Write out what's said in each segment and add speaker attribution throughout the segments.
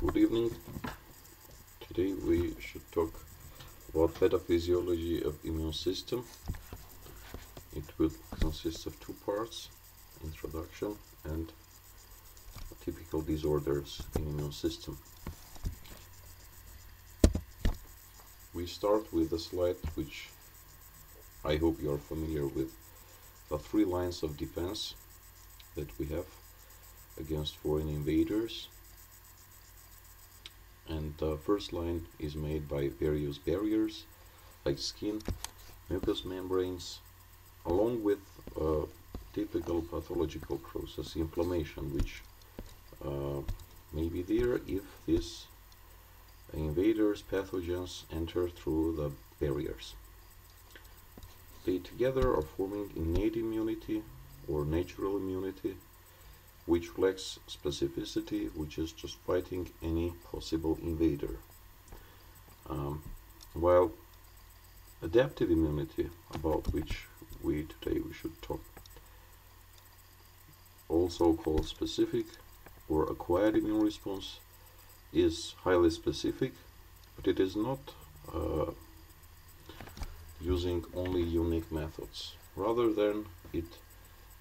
Speaker 1: Good evening. Today we should talk about pathophysiology of immune system. It will consist of two parts, introduction and typical disorders in immune system. We start with a slide which I hope you are familiar with the three lines of defense that we have against foreign invaders and the first line is made by various barriers like skin, mucous membranes, along with a typical pathological process, inflammation, which uh, may be there if these invaders, pathogens enter through the barriers. They together are forming innate immunity or natural immunity which lacks specificity, which is just fighting any possible invader. Um, while adaptive immunity, about which we today we should talk, also called specific or acquired immune response, is highly specific, but it is not uh, using only unique methods. Rather than it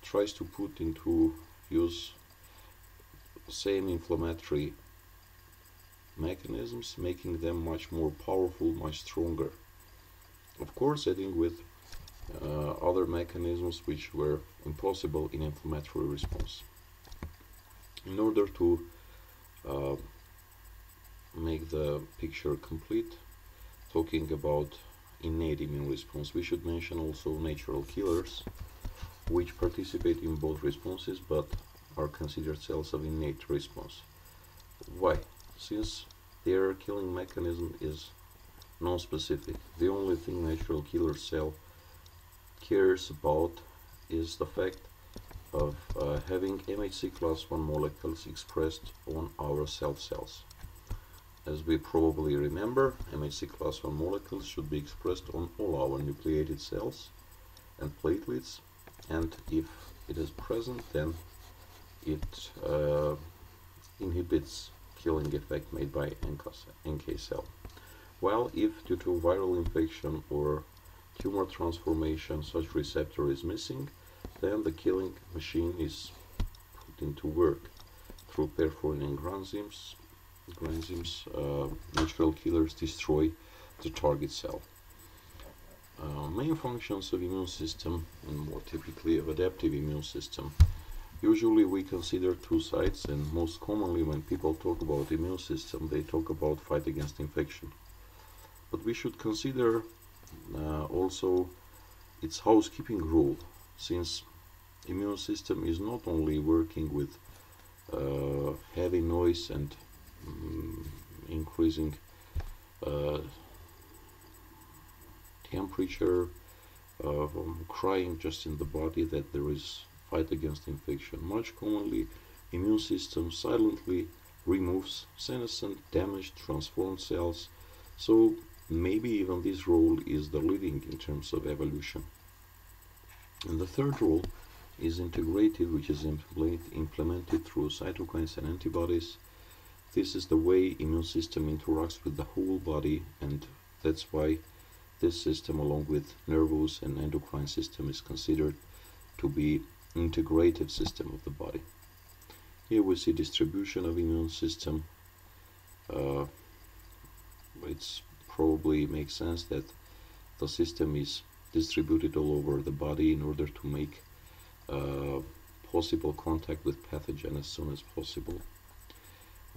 Speaker 1: tries to put into use same inflammatory mechanisms, making them much more powerful, much stronger. Of course, adding with uh, other mechanisms which were impossible in inflammatory response. In order to uh, make the picture complete, talking about innate immune response, we should mention also natural killers, which participate in both responses but are considered cells of innate response. Why? Since their killing mechanism is non-specific. The only thing natural killer cell cares about is the fact of uh, having MHC class 1 molecules expressed on our self cells. As we probably remember, MHC class 1 molecules should be expressed on all our nucleated cells and platelets and if it is present then it uh, inhibits killing effect made by NK cell. While if due to viral infection or tumor transformation such receptor is missing, then the killing machine is put into work through perforating granzymes. Granzymes, uh, natural killers, destroy the target cell. Uh, main functions of immune system and more typically of adaptive immune system Usually we consider two sides and most commonly when people talk about immune system they talk about fight against infection. But we should consider uh, also its housekeeping role since immune system is not only working with uh, heavy noise and um, increasing uh, temperature, uh, crying just in the body that there is fight against infection. Much commonly, immune system silently removes senescent, damaged, transformed cells. So maybe even this role is the leading in terms of evolution. And the third role is integrative, which is implemented through cytokines and antibodies. This is the way immune system interacts with the whole body and that's why this system along with nervous and endocrine system is considered to be integrative system of the body. Here we see distribution of immune system. Uh, it's probably makes sense that the system is distributed all over the body in order to make uh, possible contact with pathogen as soon as possible.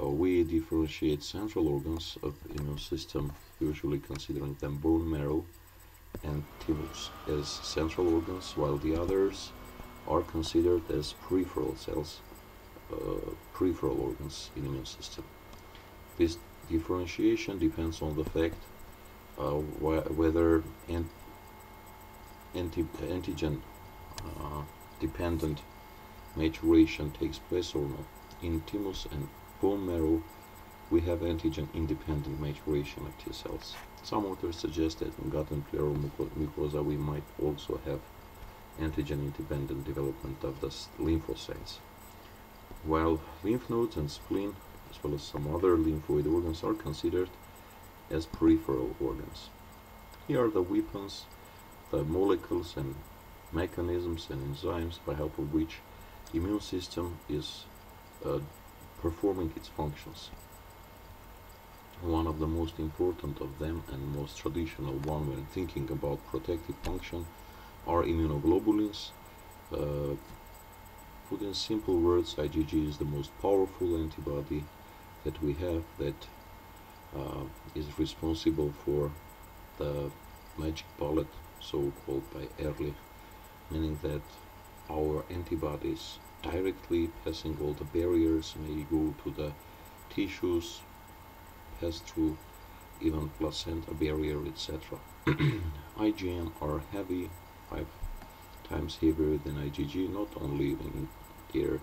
Speaker 1: Uh, we differentiate central organs of immune system, usually considering them bone marrow and thymus as central organs, while the others are considered as peripheral cells, uh, peripheral organs in immune system. This differentiation depends on the fact uh, wh whether an anti antigen uh, dependent maturation takes place or not. In thymus and bone marrow, we have antigen independent maturation of T cells. Some authors suggest that in gut and pleural mucosa we might also have antigen-independent development of the lymphocytes. While lymph nodes and spleen as well as some other lymphoid organs are considered as peripheral organs. Here are the weapons, the molecules and mechanisms and enzymes by help of which immune system is uh, performing its functions. One of the most important of them and most traditional one when thinking about protective function are immunoglobulins. Uh, put in simple words, IgG is the most powerful antibody that we have that uh, is responsible for the magic bullet, so called by Ehrlich, meaning that our antibodies directly passing all the barriers may go to the tissues, pass through even placenta barrier, etc. IgM are heavy, five times heavier than IgG, not only in their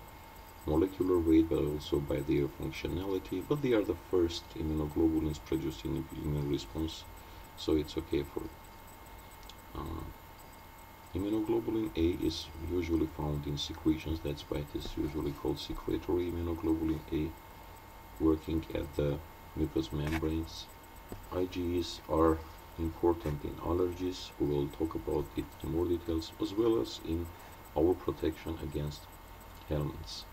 Speaker 1: molecular weight but also by their functionality, but they are the first immunoglobulins producing immune response, so it's okay for uh, Immunoglobulin A is usually found in secretions, that's why it is usually called secretory immunoglobulin A, working at the mucous membranes. IgEs are important in allergies, we will talk about it in more details, as well as in our protection against helminths.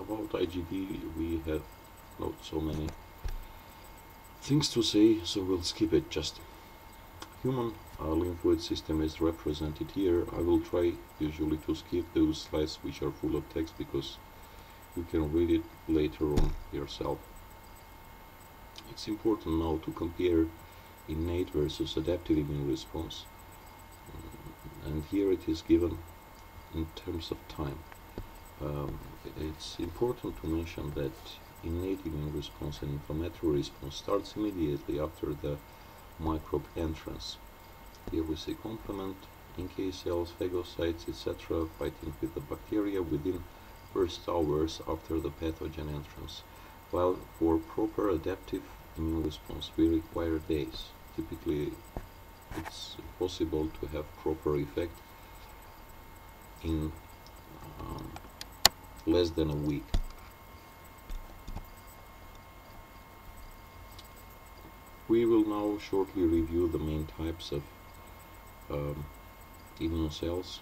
Speaker 1: About IgG we have not so many things to say, so we'll skip it just. Human lymphoid system is represented here. I will try usually to skip those slides which are full of text because you can read it later on yourself. It's important now to compare innate versus adaptive immune response. Mm, and here it is given in terms of time. Um, it's important to mention that innate immune response and inflammatory response starts immediately after the microbe entrance. Here we see complement, NK cells, phagocytes, etc. fighting with the bacteria within first hours after the pathogen entrance, while for proper adaptive immune response we require days. Typically it's possible to have proper effect in um, less than a week. We will now shortly review the main types of um, immune cells.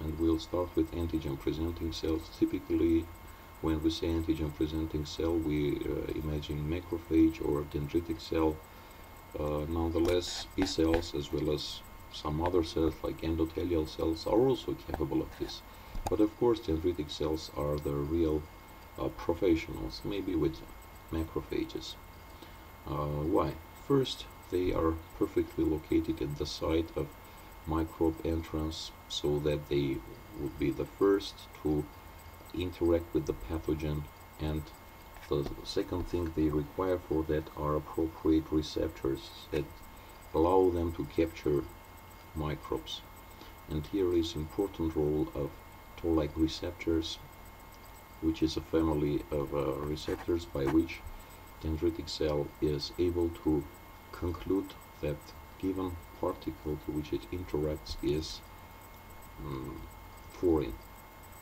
Speaker 1: And we'll start with antigen presenting cells. Typically when we say antigen presenting cell we uh, imagine macrophage or dendritic cell. Uh, nonetheless B cells as well as some other cells like endothelial cells are also capable of this. But of course dendritic cells are the real uh, professionals maybe with macrophages. Uh, why? First they are perfectly located at the site of microbe entrance so that they would be the first to interact with the pathogen. And the second thing they require for that are appropriate receptors that allow them to capture microbes. And here is important role of toll-like receptors which is a family of uh, receptors by which dendritic cell is able to conclude that given particle to which it interacts is um, foreign.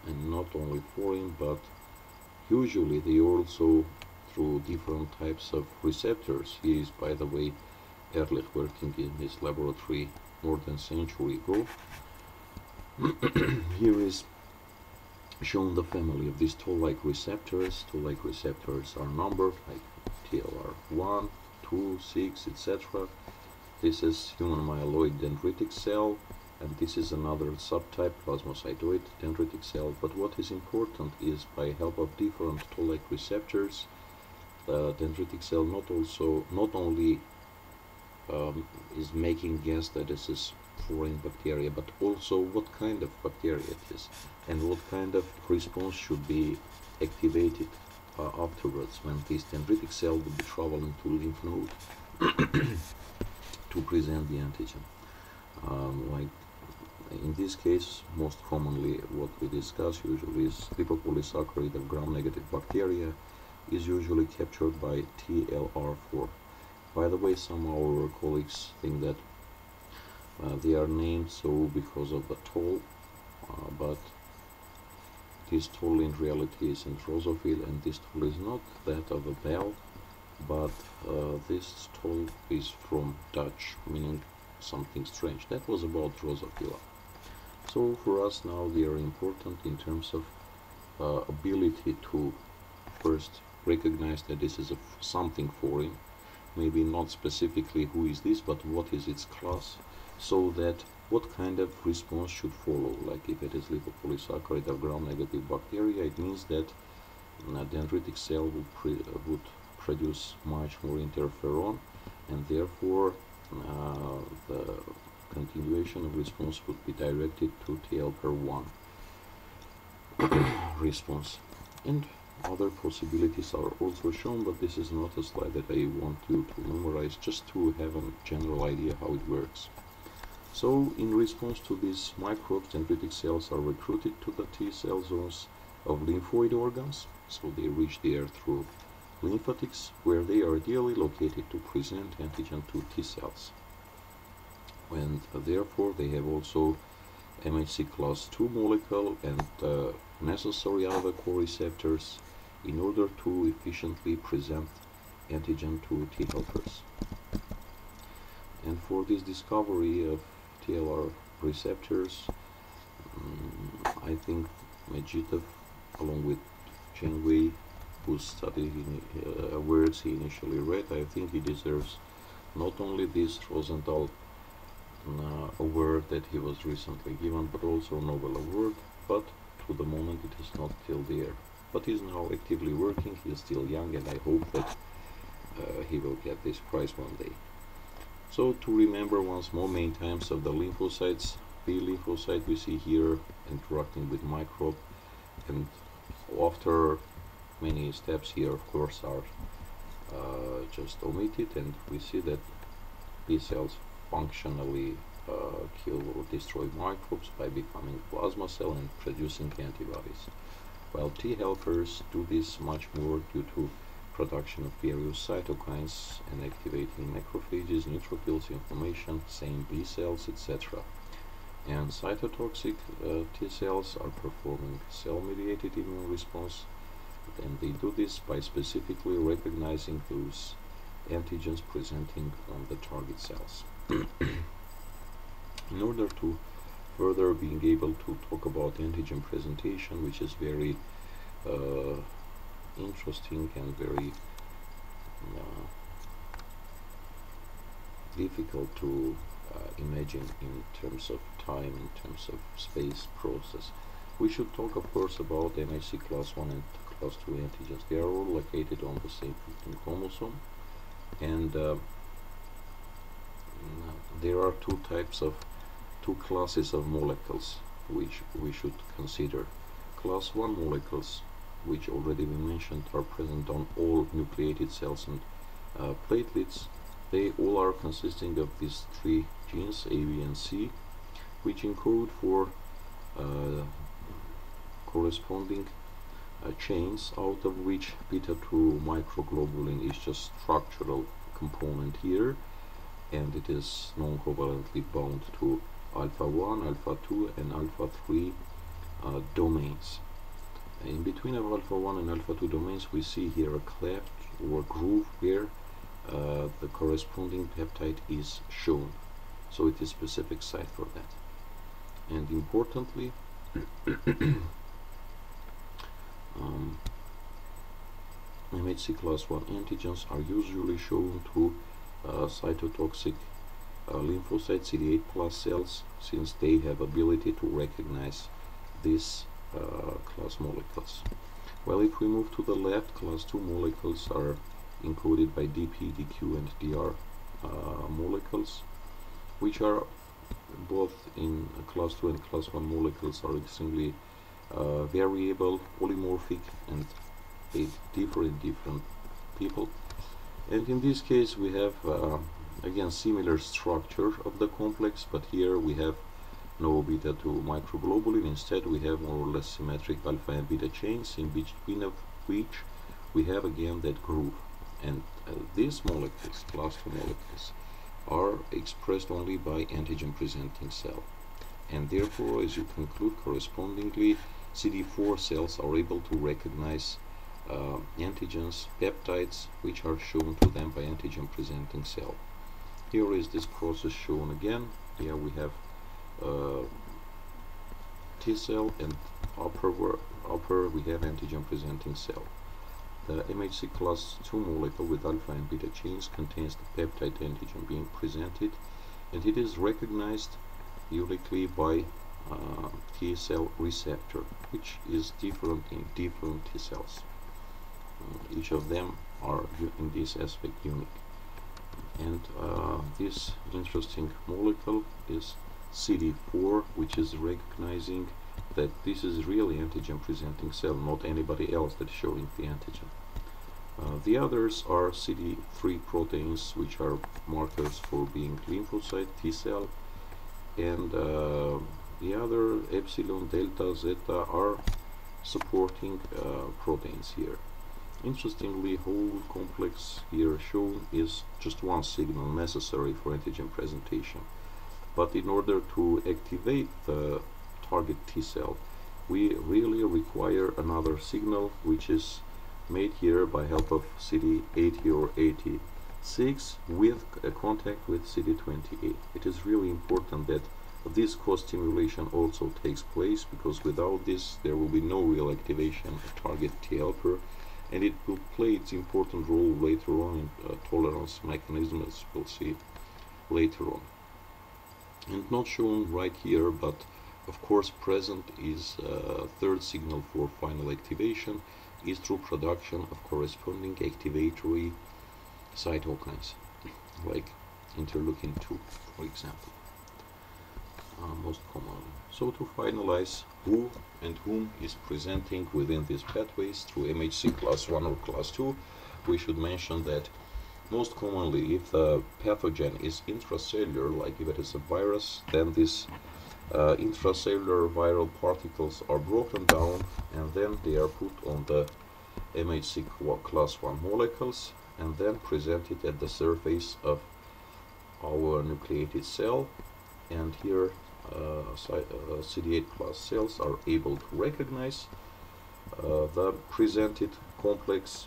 Speaker 1: And not only foreign but usually they also through different types of receptors he is by the way Ehrlich working in his laboratory more than a century ago here is shown the family of these toll-like receptors. Toll-like receptors are numbered like TLR1 2, 6, etc. This is human myeloid dendritic cell and this is another subtype plasmacytoid dendritic cell but what is important is by help of different toll-like receptors the dendritic cell not also not only um, is making guess that this is foreign bacteria but also what kind of bacteria it is and what kind of response should be activated uh, afterwards when this dendritic cell will be traveling to lymph node to present the antigen. Um, like in this case, most commonly what we discuss usually is lipopolysaccharide of gram-negative bacteria is usually captured by TLR4. By the way, some of our colleagues think that uh, they are named so because of the toll, uh, but his toll in reality is in drosophil and this toll is not that of a bell but uh, this toll is from Dutch meaning something strange. That was about drosophila so for us now they are important in terms of uh, ability to first recognize that this is something foreign maybe not specifically who is this but what is its class so that what kind of response should follow like if it is lipopolysaccharide or gram-negative bacteria it means that a dendritic cell would, uh, would produce much more interferon and therefore uh, the continuation of response would be directed to T helper 1 response and other possibilities are also shown, but this is not a slide that I want you to memorize, just to have a general idea how it works. So, in response to these microbes, dendritic cells are recruited to the T cell zones of lymphoid organs, so they reach there through lymphatics, where they are ideally located to present antigen to T cells. And uh, therefore, they have also MHC class II molecule and uh, necessary other co-receptors in order to efficiently present antigen to T helpers. And for this discovery of TLR receptors, um, I think Medzhitov, along with Janeway, who studied uh, words he initially read, I think he deserves not only this Rosenthal uh, award that he was recently given, but also Nobel Award, but to the moment it is not still there but he's now actively working, he is still young and I hope that uh, he will get this prize one day. So to remember once more main times of the lymphocytes, B lymphocyte we see here interacting with microbe and after many steps here of course are uh, just omitted and we see that B cells functionally uh, kill or destroy microbes by becoming plasma cell and producing antibodies. While T helpers do this much more due to production of various cytokines and activating macrophages, neutrophils, inflammation, same B cells, etc. And cytotoxic uh, T cells are performing cell-mediated immune response and they do this by specifically recognizing those antigens presenting on the target cells. In order to further being able to talk about antigen presentation which is very uh, interesting and very uh, difficult to uh, imagine in terms of time, in terms of space process. We should talk of course about MHC class 1 and class 2 antigens. They are all located on the same 15 chromosome and uh, there are two types of two classes of molecules which we should consider. Class 1 molecules, which already we mentioned, are present on all nucleated cells and uh, platelets. They all are consisting of these three genes, A, B, and C, which encode for uh, corresponding uh, chains, out of which beta-2 microglobulin is just structural component here, and it is non-covalently bound to alpha 1, alpha 2 and alpha 3 uh, domains. In between of alpha 1 and alpha 2 domains we see here a cleft or groove where uh, the corresponding peptide is shown. So it is specific site for that. And importantly, um, MHC class 1 antigens are usually shown to uh, cytotoxic uh, lymphocyte CD8 plus cells since they have ability to recognize these uh, class molecules. Well, if we move to the left, class 2 molecules are encoded by DP, DQ and DR uh, molecules which are both in class 2 and class 1 molecules are extremely uh, variable, polymorphic and they differ in different people and in this case we have uh, again similar structure of the complex but here we have no beta 2 microglobulin instead we have more or less symmetric alpha and beta chains in between of which we have again that groove and uh, these molecules class 2 molecules are expressed only by antigen presenting cell and therefore as you conclude correspondingly CD4 cells are able to recognize uh, antigens, peptides, which are shown to them by antigen presenting cell. Here is this process shown again. Here we have uh, T cell and upper, upper we have antigen presenting cell. The MHC class 2 molecule with alpha and beta chains contains the peptide antigen being presented and it is recognized uniquely by uh, T cell receptor which is different in different T cells. Uh, each of them are in this aspect unique. And uh, this interesting molecule is CD4 which is recognizing that this is really antigen presenting cell, not anybody else that's showing the antigen. Uh, the others are CD3 proteins which are markers for being lymphocyte T cell and uh, the other epsilon, delta, zeta are supporting uh, proteins here. Interestingly, whole complex here shown is just one signal necessary for antigen presentation. But in order to activate the target T cell, we really require another signal which is made here by help of CD80 or 86 with a contact with CD28. It is really important that this co-stimulation also takes place because without this there will be no real activation of target T helper and it will play its important role later on in uh, tolerance mechanism as we'll see later on. And not shown right here but of course present is uh, third signal for final activation is through production of corresponding activatory cytokines like interleukin 2 for example. Uh, most common. So to finalize who and whom is presenting within these pathways through MHC class 1 or class 2, we should mention that most commonly if the pathogen is intracellular, like if it is a virus, then these uh, intracellular viral particles are broken down and then they are put on the MHC class 1 molecules and then presented at the surface of our nucleated cell. And here uh, uh, CD8 plus cells are able to recognize uh, the presented complex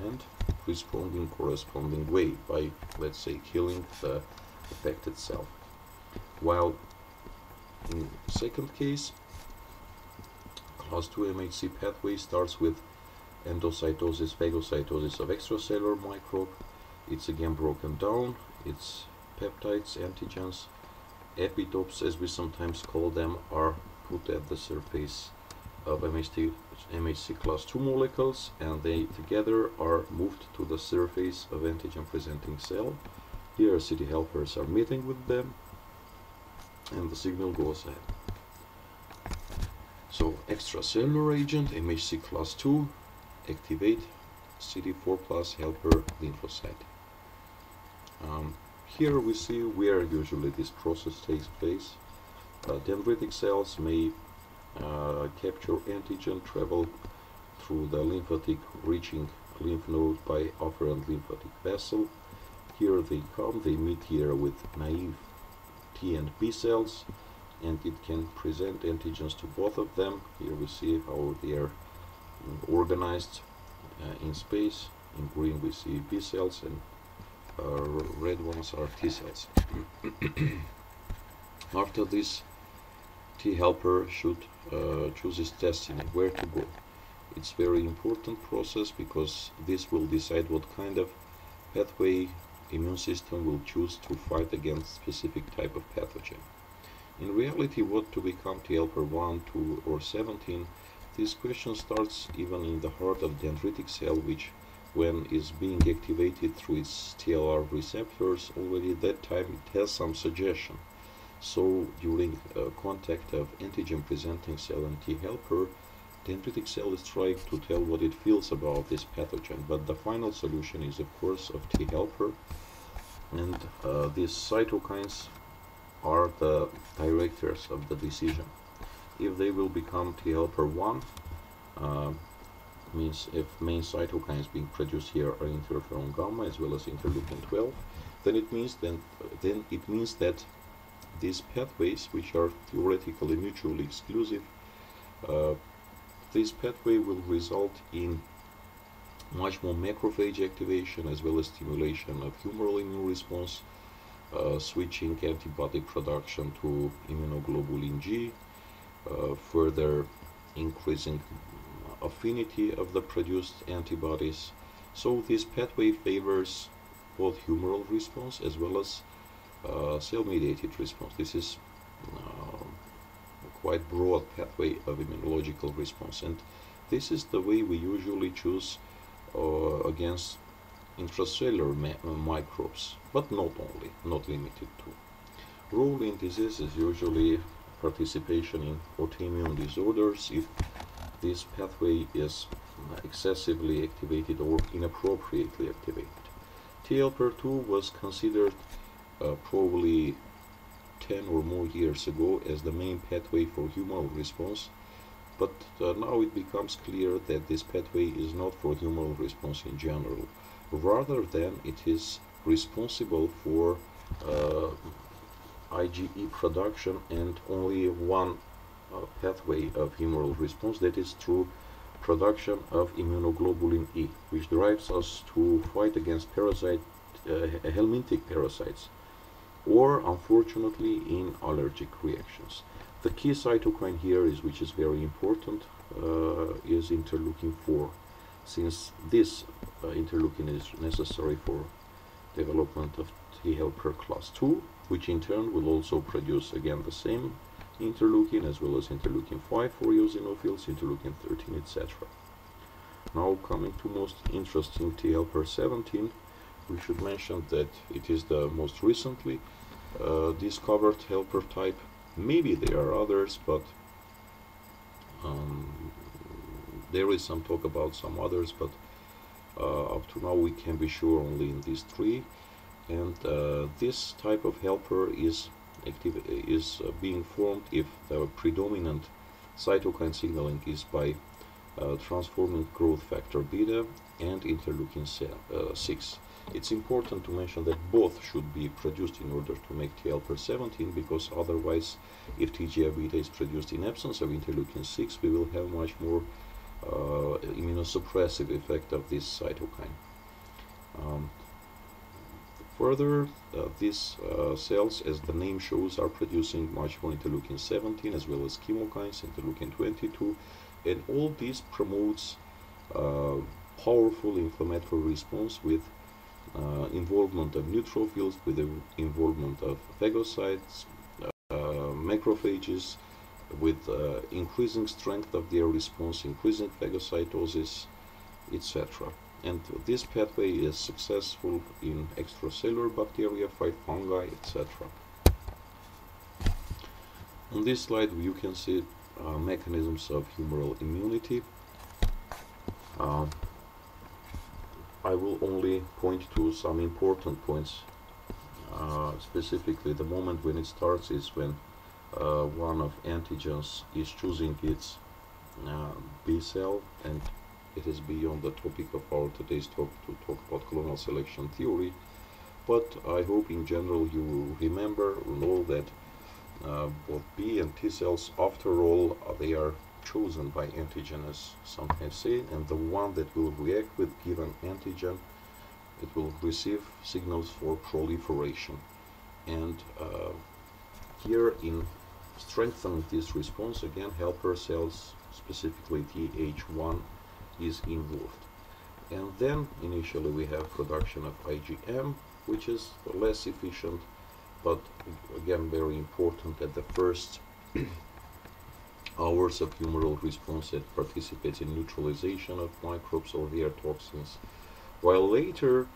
Speaker 1: and responding corresponding way by let's say killing the affected cell while in second case class 2 MHC pathway starts with endocytosis phagocytosis of extracellular microbe. It's again broken down. It's peptides antigens epitopes as we sometimes call them are put at the surface of MHC, class 2 molecules and they together are moved to the surface of antigen presenting cell. Here CD helpers are meeting with them and the signal goes ahead. So extracellular agent MHC class 2 activate CD4 plus helper lymphocyte. Um, here we see where usually this process takes place. Uh, dendritic cells may uh, capture antigen, travel through the lymphatic reaching lymph node by afferent lymphatic vessel. Here they come, they meet here with naive T and B cells and it can present antigens to both of them. Here we see how they are organized uh, in space. In green we see B cells and uh, red ones are T cells. After this, T helper should uh, choose its destiny, where to go. It's very important process because this will decide what kind of pathway immune system will choose to fight against specific type of pathogen. In reality, what to become T helper 1, 2 or 17, this question starts even in the heart of dendritic cell which when is being activated through its TLR receptors, already at that time it has some suggestion. So during uh, contact of antigen presenting cell and T helper, dendritic cell is trying to tell what it feels about this pathogen, but the final solution is of course of T helper, and uh, these cytokines are the directors of the decision. If they will become T helper 1, uh, means if main cytokines being produced here are interferon gamma as well as interleukin 12 then it means then then it means that these pathways which are theoretically mutually exclusive uh, this pathway will result in much more macrophage activation as well as stimulation of humoral immune response, uh, switching antibody production to immunoglobulin G, uh, further increasing affinity of the produced antibodies. So this pathway favors both humoral response as well as uh, cell-mediated response. This is uh, quite broad pathway of immunological response and this is the way we usually choose uh, against intracellular uh, microbes, but not only, not limited to. Role in disease is usually participation in autoimmune disorders if this pathway is excessively activated or inappropriately activated. T helper 2 was considered uh, probably 10 or more years ago as the main pathway for humoral response. But uh, now it becomes clear that this pathway is not for humoral response in general. Rather than it is responsible for uh, IgE production and only one uh, pathway of humoral response that is through production of immunoglobulin E which drives us to fight against parasite uh, helminthic parasites or unfortunately in allergic reactions. The key cytokine here is which is very important uh, is interleukin 4 since this uh, interleukin is necessary for development of T helper class 2 which in turn will also produce again the same interleukin as well as interleukin 5 for eosinophils, interleukin 13 etc. Now coming to most interesting T helper 17 we should mention that it is the most recently uh, discovered helper type. Maybe there are others, but um, there is some talk about some others, but uh, up to now we can be sure only in these three. And uh, this type of helper is active is uh, being formed if the predominant cytokine signaling is by uh, transforming growth factor beta and interleukin uh, 6 it's important to mention that both should be produced in order to make T helper 17 because otherwise if TGF-beta is produced in absence of interleukin-6 we will have much more uh, immunosuppressive effect of this cytokine. Um, further, uh, these uh, cells, as the name shows, are producing much more interleukin-17 as well as chemokines, interleukin-22 and all this promotes uh, powerful inflammatory response with uh, involvement of neutrophils with the involvement of phagocytes, uh, macrophages, with uh, increasing strength of their response, increasing phagocytosis, etc. And this pathway is successful in extracellular bacteria, fight fungi, etc. On this slide you can see uh, mechanisms of humoral immunity. Uh, I will only point to some important points. Uh, specifically, the moment when it starts is when uh, one of antigens is choosing its uh, B cell and it is beyond the topic of our today's talk to talk about clonal selection theory but I hope in general you remember know that uh, both B and T cells after all they are chosen by antigen as some have said and the one that will react with given antigen it will receive signals for proliferation. And uh, here in strengthening this response again helper cells specifically TH1 is involved. And then initially we have production of IgM which is less efficient but again very important at the first hours of humoral response that participates in neutralization of microbes or their toxins, while later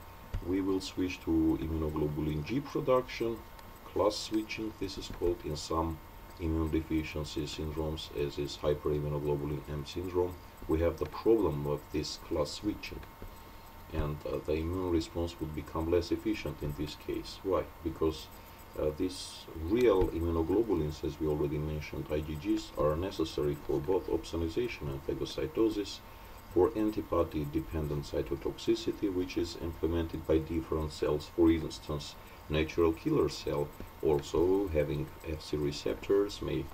Speaker 1: we will switch to immunoglobulin G production, class switching, this is called in some immune deficiency syndromes as is hyperimmunoglobulin M syndrome. We have the problem of this class switching and uh, the immune response would become less efficient in this case. Why? Because uh, these real immunoglobulins, as we already mentioned, IgGs, are necessary for both opsonization and phagocytosis, for antibody-dependent cytotoxicity, which is implemented by different cells. For instance, natural killer cell, also having Fc receptors, may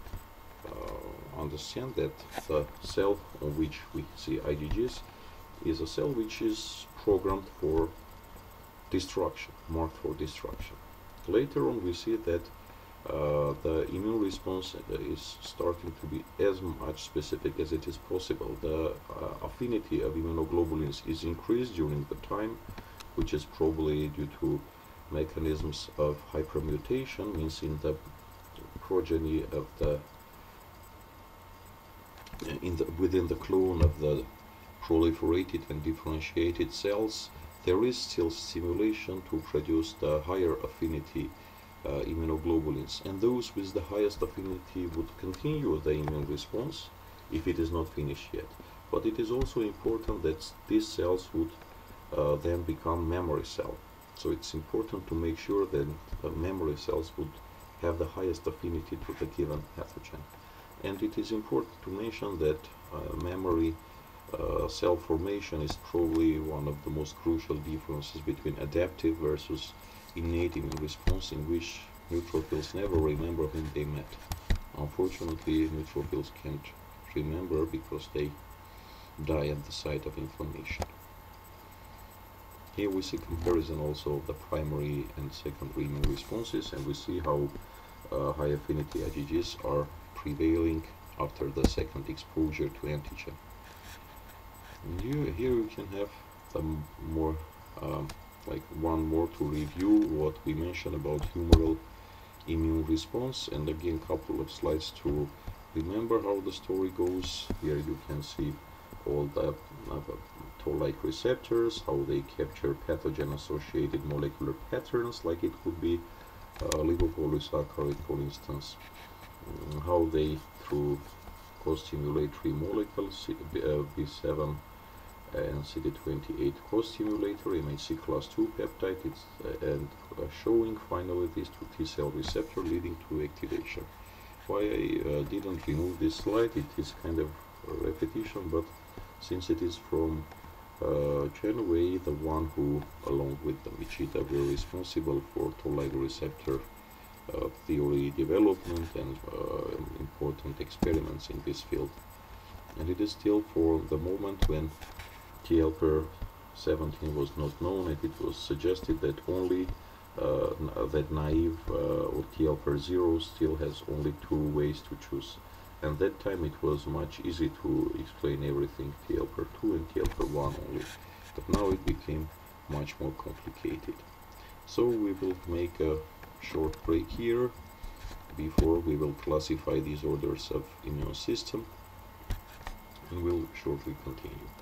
Speaker 1: uh, understand that the cell on which we see IgGs is a cell which is programmed for destruction, marked for destruction. Later on we see that uh, the immune response is starting to be as much specific as it is possible. The uh, affinity of immunoglobulins is increased during the time, which is probably due to mechanisms of hypermutation, means in the progeny of the in the, within the clone of the proliferated and differentiated cells, there is still stimulation to produce the higher affinity uh, immunoglobulins and those with the highest affinity would continue the immune response if it is not finished yet. But it is also important that these cells would uh, then become memory cell. So it's important to make sure that the memory cells would have the highest affinity to the given pathogen. And it is important to mention that uh, memory uh, cell formation is probably one of the most crucial differences between adaptive versus innate immune response in which neutrophils never remember when they met. Unfortunately, neutrophils can't remember because they die at the site of inflammation. Here we see comparison also of the primary and secondary immune responses and we see how uh, high affinity IgGs are prevailing after the second exposure to antigen. And you, here you can have some more um, like one more to review what we mentioned about humoral immune response. And again couple of slides to remember how the story goes. Here you can see all the uh, toll-like receptors how they capture pathogen associated molecular patterns like it could be uh, lipopolysaccharide for instance. Um, how they through co-stimulatory molecules uh, B7 and CD28 co-stimulator MHC class 2 peptide it's, uh, and uh, showing finally this to T-cell receptor leading to activation. Why I uh, didn't remove this slide, it is kind of repetition, but since it is from uh, Wei, the one who, along with the Medzhitov, were responsible for toll-like receptor uh, theory development and uh, important experiments in this field. And it is still for the moment when T helper 17 was not known and it was suggested that only uh, that naive uh, or T helper 0 still has only two ways to choose. And that time it was much easy to explain everything T helper 2 and T helper 1 only. But now it became much more complicated. So we will make a short break here before we will classify these orders of immune system and we'll shortly continue